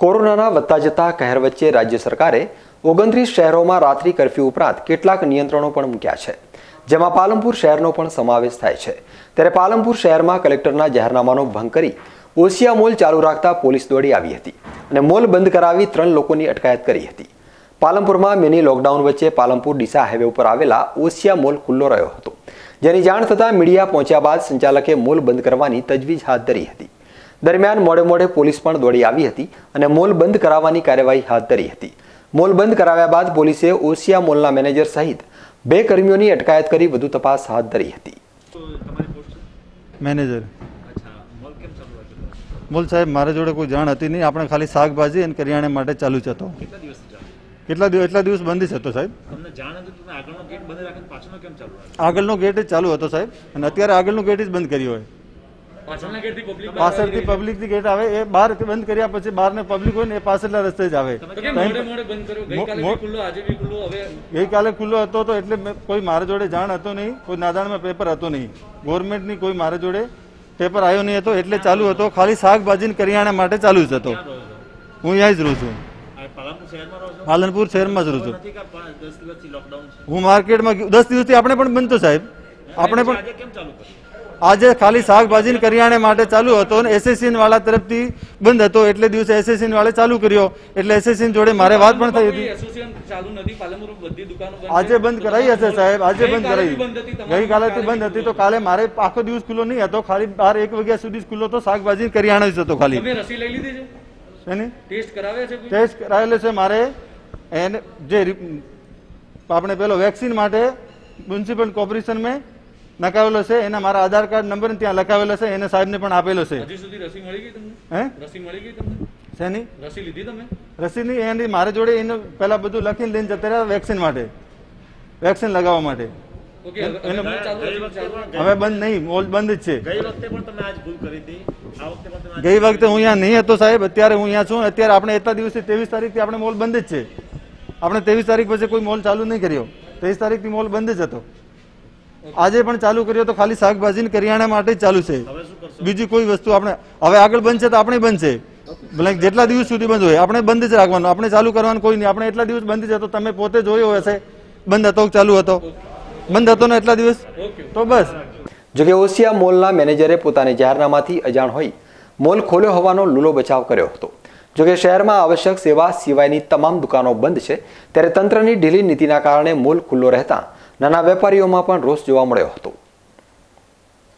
કોરોનાના વધતા જતા કહેર વચ્ચે રાજ્ય સરકારે ઓગણત્રીસ શહેરોમાં રાત્રિ કરફ્યુ ઉપરાંત કેટલાક નિયંત્રણો પણ મૂક્યા છે, જેમાં પાલનપુર શહેરનો પણ સમાવેશ થાય છે. ત્યારે પાલનપુર શહેરમાં કલેક્ટરના જાહેરનામાનો ભંગ કરી ઓસિયા મોલ ચાલુ રાખતા પોલીસ દોડી આવી હતી અને મોલ બંધ કરાવી ત્રણ લોકોની અટકાયત કરી હતી. પાલનપુરમાં મિની લોકડાઉન વચ્ચે પાલનપુર ડીસા હાઈવે ઉપર આવેલા ઓસિયા મોલ ખુલ્લો રહ્યો હતો. જેની જાણ થતાં મીડિયા પહોંચ્યા બાદ સંચાલકે મોલ બંધ કરવાની તજવીજ હાથ ધરી હતી. દરમિયાન મોડે મોડે પોલીસ પણ દોડી આવી હતી અને મોલ બંધ કરાવવાની કાર્યવાહી હાથ ધરી હતી. મોલ બંધ કરાવ્યા બાદ પોલીસે ઓસિયા મોલના મેનેજર સહિત બે કર્મીઓની અટકાયત કરી વધુ તપાસ હાથ ધરી હતી. મેનેજર. મોલ કેમ ચાલુ રાખ્યો બોલ સાહેબ મારા જોડે કોઈ જાણ હતી નહીં. આપણે ખાલી શાકભાજી અને કરિયાણા માટે ચાલુ જ હતો. કેટલા દિવસ એટલા દિવસ બંધ જ હતો સાહેબ. આગળનો ગેટ બંધ રાખીને પાછળનો કેમ ચાલુ રાખ્યો આગળનો ગેટ જ ચાલુ હતો સાહેબ. અને અત્યારે આગળનો ગેટ જ બંધ કર્યો હોય. પાછળના ગેટથી પબ્લિક પાછળથી પબ્લિકથી ગેટ આવે એ બહાર બંધ કર્યા પછી બહારને પબ્લિક હોય ને એ પાછળના રસ્તે જ આવે. ગઈકાલે ખુલ્લો હતો તો એટલે કોઈ મારા જોડે જાણ હતો નહીં કોઈ નાદાણમાં પેપર હતો નહીં. ગવર્મેન્ટની કોઈ મારા જોડે પેપર આવ્યો નહીં હતો એટલે ચાલુ હતો. ખાલી શાકભાજી ને કરિયાણા માટે ચાલુ જ હતો. હું અહીંયા જ રહું છું. પાલનપુર શહેરમાં જ રહું છું. હું માર્કેટમાં દસ દિવસથી આપણે પણ બનતો સાહેબ. આપણે પણ આજે ખાલી શાકભાજી કરિયાણા માટે ચાલુ હતો અને એસએસસી વાળા તરફથી બંધ હતો. એટલે દિવસે એસેસીન વાળે ચાલુ કર્યો. એટલે એસેસીન જોડે મારે વાત પણ થઈ હતી. આજે બંધ કરાઈ હશે સાહેબ. આજે બંધ કરાઈ. બી બંધ હતી, ગઈકાલેથી બંધ હતી તો કાલે મારે આખો દિવસ ખુલ્લો નહીં હતો. ખાલી બાર એક વાગ્યા સુધી ખુલ્લો હતો. શાકભાજી કરિયાણા જ હતો ખાલી. ટેસ્ટ કરાવેલો છે કરાયેલો છે મારે. એને જે આપણે પેલો વેક્સિન માટે મ્યુનિસિપલ કોર્પોરેશન મેં નખાવેલો છે એના મારા આધાર કાર્ડ નંબર ત્યાં લખાવેલો છે એને સાહેબને પણ આપેલો છે. હજી સુધી રસી મળી ગઈ તમને? હે? રસી મળી ગઈ તમને? શેની? રસી લીધી તમે? રસીની એની મારા જોડે એને પહેલા બધું લખીને લઈને જતા રહ્યા વેક્સિન માટે. વેક્સિન લગાવવા માટે. હવે બંધ નહીં મોલ બંધ જ છે. ગઈ વખતે પણ તમે આજ ભૂલ કરી હતી. આ વખતે પણ તમે ગઈ વખતે હું અહીંયા નહીં હતો સાહેબ અત્યારે હું અહીંયા છું. અત્યારે આપણે એટલા દિવસથી ત્રેવીસ તારીખથી આપણે મોલ બંધ જ છે. આપણે ત્રેવીસ તારીખ પછી કોઈ મોલ ચાલુ નહીં કર્યો. ત્રેવીસ તારીખથી મોલ બંધ જ હતો. આજે પણ ચાલુ કર્યો તો ખાલી શાકભાજી કરિયાણા માટે જ ચાલુ છે. બીજી કોઈ વસ્તુ આપણે હવે આગળ બનશે તો આપણે છે ભલે જેટલા દિવસ સુધી બંધ હોય, આપણે બંધ જ રાખવાનું. આપણે ચાલુ કરવાનું કોઈ નહીં. આપણે એટલા દિવસ બંધ છે તો તમે પોતે જોયો હશે. બંધ હતો ચાલુ હતો? બંધ હતો ને એટલા દિવસ? તો બસ. જોકે ઓસિયા મોલના મેનેજરે પોતાની જાહેરનામાથી અજાણ હોઈ મોલ ખોલ્યો હોવાનો લૂલો બચાવ કર્યો હતો. જોકે શહેરમાં આવશ્યક સેવા સિવાયની તમામ દુકાનો બંધ છે, ત્યારે તંત્રની ઢીલી નીતિના કારણે મોલ ખુલ્લો રહેતા નાના વેપારીઓમાં પણ રોષ જોવા મળ્યો હતો.